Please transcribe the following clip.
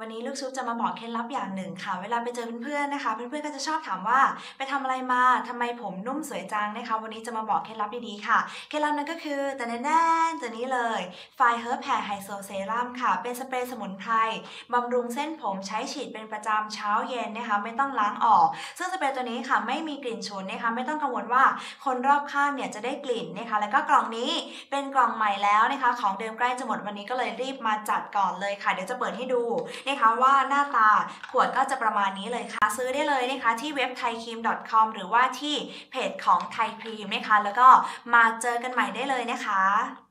วันนี้ลูกชุบจะมาบอกเคล็ดลับอย่างหนึ่งค่ะ เวลาไปเจอเพื่อนๆนะคะ เพื่อนๆก็จะชอบถามว่าไปทำอะไรมาทำไมผมนุ่มสวยจังนะคะ วันนี้จะมาบอกเคล็ดลับดีๆค่ะเคล็ดลับนั้นก็คือแต่นแต๊นตัวนี้เลย Five Herb Hair Hiso เซรั่มค่ะ เป็นสเปรย์สมุนไพรบำรุงเส้นผมใช้ฉีดเป็นประจำเช้าเย็นนะคะ ไม่ต้องล้างออก ซึ่งสเปรย์ตัวนี้ค่ะไม่มีกลิ่นฉุนนะคะ ไม่ต้องกังวลว่าคนรอบข้างเนี่ยจะได้กลิ่นนะคะ แล้วก็กล่องนี้เป็นกล่องใหม่แล้วนะคะ ของเดิมใกล้จะหมดวันนี้ก็เลยรีบมาจัดก่อนเลยค่ะ เดี๋ยวจะเปิดให้ดูนะคะว่าหน้าตาขวดก็จะประมาณนี้เลยค่ะ ซื้อได้เลยนะคะที่เว็บ thaicream.com หรือว่าที่เพจของไทยครีมนะคะแล้วก็มาเจอกันใหม่ได้เลยนะคะ